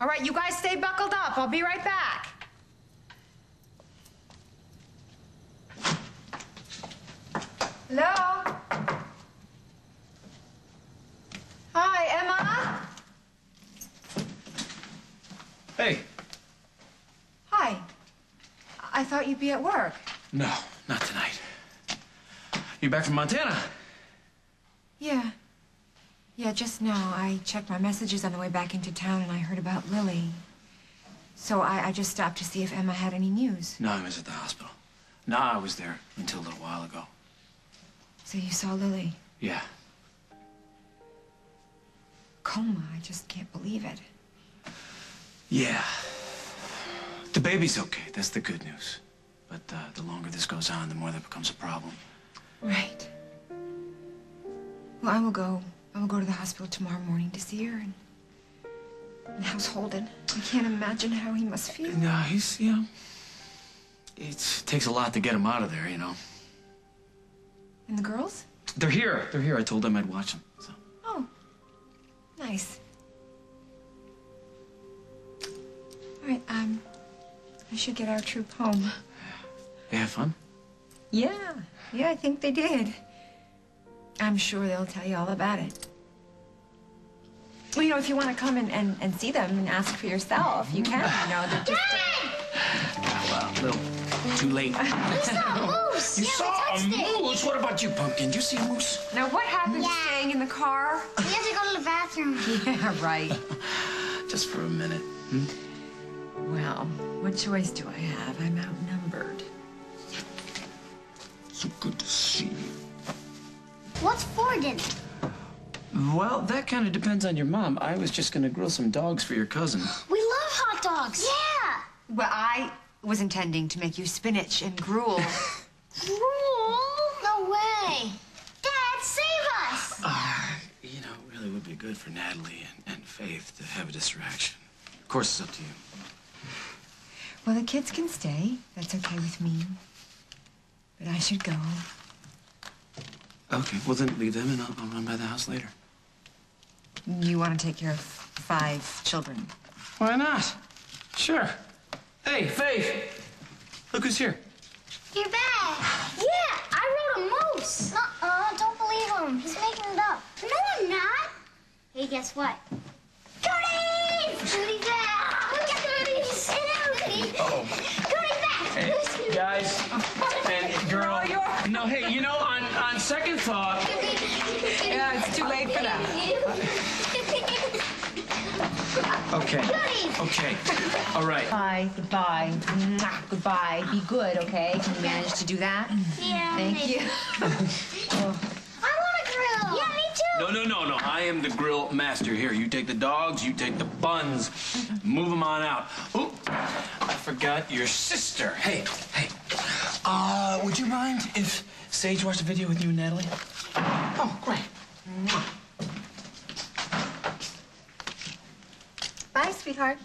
All right, you guys stay buckled up. I'll be right back. Hello? Hi, Emma? Hey. Hi. I thought you'd be at work. No, not tonight. You back from Montana? Yeah. Yeah, just now I checked my messages on the way back into town and I heard about Lily. So I, I just stopped to see if Emma had any news. No, I was at the hospital. No, I was there until a little while ago. So you saw Lily. Yeah. Coma. I just can't believe it. Yeah. The baby's okay. That's the good news. But uh, the longer this goes on, the more that becomes a problem. Right. Well, I will go. I will go to the hospital tomorrow morning to see her. And, and how's Holden? I can't imagine how he must feel. No, he's, you know, it takes a lot to get him out of there, you know. And the girls? They're here. They're here. I told them I'd watch them. So. Oh, nice. All right, um, I should get our troop home. They have fun? Yeah, yeah, I think they did. I'm sure they'll tell you all about it. Well, you know, if you want to come and, and, and see them and ask for yourself, you can. You know, they're just. Yeah, well, a little too late. We saw a moose. You yeah, saw a touched it. moose? What about you, Pumpkin? Did you see a moose? Now, what happens Yeah. staying in the car? We have to go to the bathroom. Yeah, right. Just for a minute. Hmm? Well, what choice do I have? I'm outnumbered. So good to see you. What's for dinner? Well, that kind of depends on your mom. I was just going to grill some dogs for your cousin. We love hot dogs. Yeah. Well, I was intending to make you spinach and gruel. Rule? No way. Dad, save us. Uh, you know, it really would be good for Natalie and, and Faith to have a distraction. Of course, it's up to you. well, the kids can stay. That's okay with me. But I should go. Okay, well then leave them and I'll, I'll run by the house later. You want to take care of five children. Why not? Sure. Hey, Faith! Look who's here. You're back. Yeah, I rode a moose. Uh-uh, don't believe him. He's making it up. No, I'm not. Hey, guess what? Goodies! Goodies back! Look at goodies! Goodies! Oh. Goodies back! Goodies! Guys and girl. No, hey, you know, on, on second thought, Yeah, it's too late for that. okay, okay, all right. Bye. Goodbye. Mwah, Goodbye. Be good, okay? Can you manage to do that? Yeah, Thank maybe. you. I want a grill. Yeah, me too. No, no, no, no. I am the grill master here. You take the dogs, you take the buns, move them on out. Oh, I forgot your sister. Hey, hey. Uh, would you mind if Sage watched a video with you and Natalie? Oh, great. Bye, sweetheart.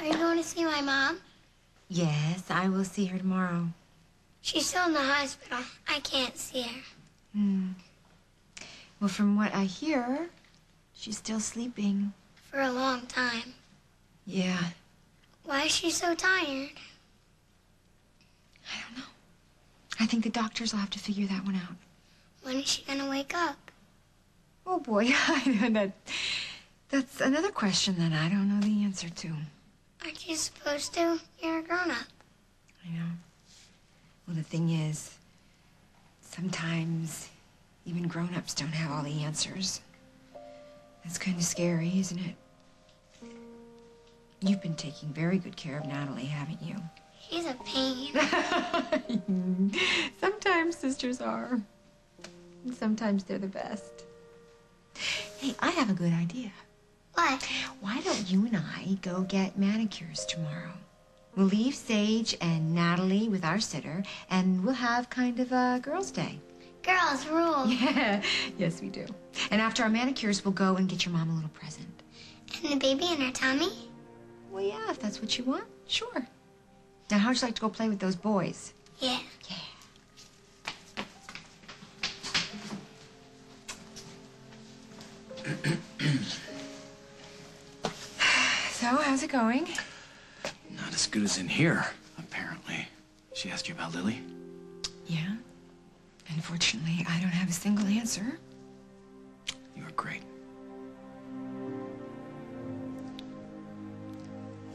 Are you going to see my mom? Yes, I will see her tomorrow. She's still in the hospital. I can't see her. Hmm. Well, from what I hear, she's still sleeping. For a long time. Yeah. Why is she so tired? I don't know. I think the doctors will have to figure that one out. When is she gonna wake up? Oh boy, I know that. That's another question that I don't know the answer to. Aren't you supposed to? You're a grown up. I know. Well, the thing is, sometimes even grown-ups don't have all the answers. That's kind of scary, isn't it? You've been taking very good care of Natalie, haven't you? She's a pain. Sometimes sisters are. And sometimes they're the best. Hey, I have a good idea. What? Why don't you and I go get manicures tomorrow? We'll leave Sage and Natalie with our sitter, and we'll have kind of a girls' day. Girls rule. Yeah, yes, we do. And after our manicures, we'll go and get your mom a little present. And the baby in her tummy? Well, yeah, if that's what you want, sure. Now, how'd you like to go play with those boys? Yeah. Yeah. So, how's it going? Not as good as in here, apparently. She asked you about Lily? Yeah. Unfortunately, I don't have a single answer. You are great.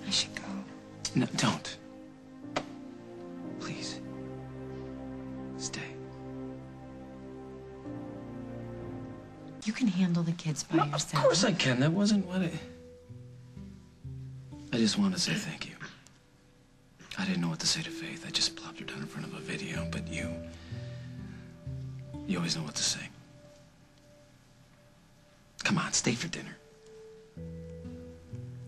I should go. No, don't. You can handle the kids by yourself. Of course I can. That wasn't what it. I just wanted to say thank you. I didn't know what to say to Faith. I just plopped her down in front of a video, but you. You always know what to say. Come on, stay for dinner.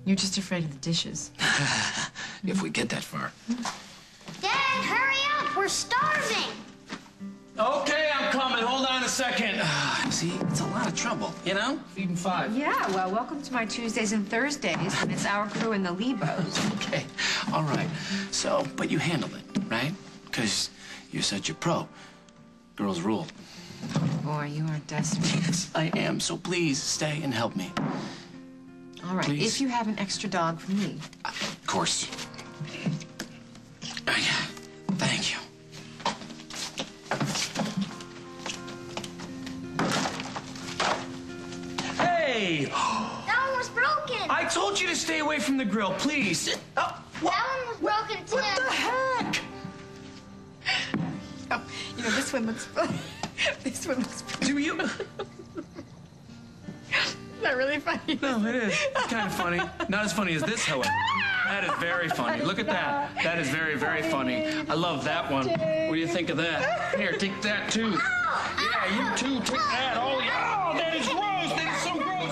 You're just afraid of the dishes. If we get that far. Dad, hurry up! We're starving! Okay, See, it's a lot of trouble, you know? Feeding five. Yeah, well, welcome to my Tuesdays and Thursdays, and it's our crew and the Lebos. Okay, all right. So, but you handled it, right? Because you're such a pro. Girls rule. Boy, you are desperate. Yes, I am. So please stay and help me. All right, Please. if you have an extra dog for me. Of course. Uh, Hey! That one was broken! I told you to stay away from the grill, please. Oh, what, That one was broken too. what the heck? Oh, you know, this one looks. this one looks Do you? not really funny. No, it is. It's kind of funny. Not as funny as this, however. That is very funny. Look at that. That is very, very funny. I love that one. What do you think of that? Here, take that too. Yeah, you too. Take that. Oh, yeah. Oh, that is gross. That is so gross.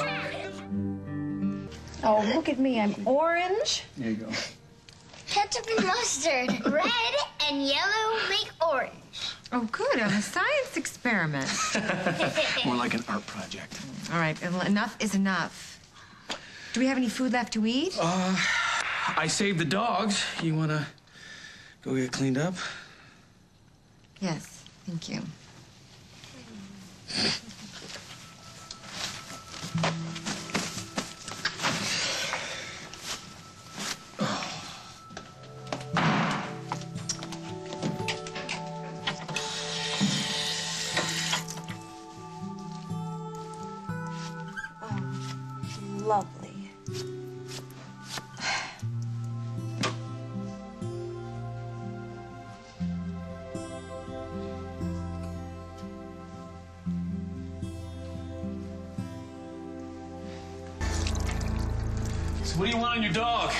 Oh, look at me. I'm orange. There you go. Ketchup and mustard. Red and yellow make orange. Oh, good. I'm a science experiment. More like an art project. All right, enough is enough. Do we have any food left to eat? Uh, I saved the dogs. You want to go get cleaned up? Yes, thank you. Lovely. What do you want on your dog?